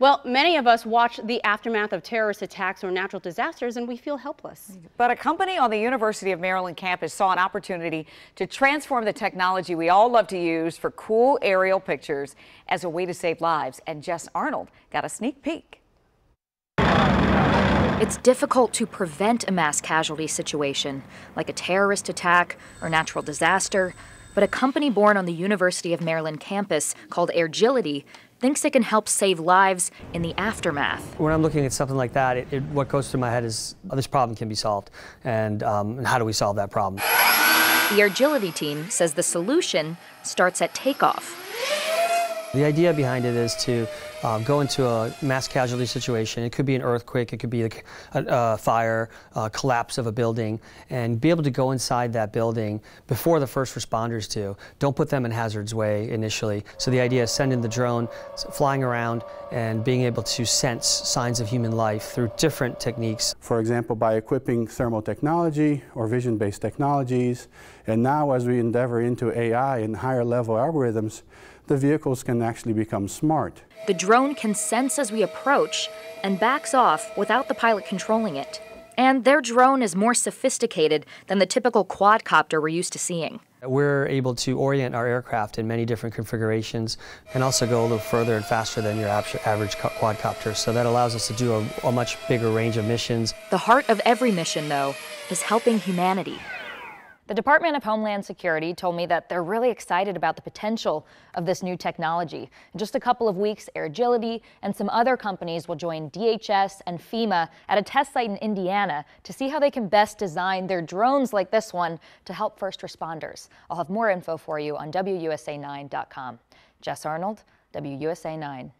Well, many of us watch the aftermath of terrorist attacks or natural disasters and we feel helpless. But a company on the University of Maryland campus saw an opportunity to transform the technology we all love to use for cool aerial pictures as a way to save lives. And Jess Arnold got a sneak peek. It's difficult to prevent a mass casualty situation, like a terrorist attack or natural disaster, but a company born on the University of Maryland campus called Airgility thinks it can help save lives in the aftermath. When I'm looking at something like that, it, it, what goes through my head is oh, this problem can be solved, and, um, and how do we solve that problem? The Airgility team says the solution starts at takeoff. The idea behind it is to um, go into a mass casualty situation. It could be an earthquake, it could be a, a fire, a collapse of a building, and be able to go inside that building before the first responders do. Don't put them in hazard's way initially. So the idea is sending the drone flying around and being able to sense signs of human life through different techniques. For example, by equipping thermal technology or vision-based technologies, and now as we endeavor into AI and higher level algorithms, the vehicles can actually become smart. The drone can sense as we approach and backs off without the pilot controlling it. And their drone is more sophisticated than the typical quadcopter we're used to seeing. We're able to orient our aircraft in many different configurations and also go a little further and faster than your average quadcopter. So that allows us to do a, a much bigger range of missions. The heart of every mission, though, is helping humanity. The Department of Homeland Security told me that they're really excited about the potential of this new technology. In just a couple of weeks, Airgility and some other companies will join DHS and FEMA at a test site in Indiana to see how they can best design their drones like this one to help first responders. I'll have more info for you on WUSA9.com. Jess Arnold, WUSA 9.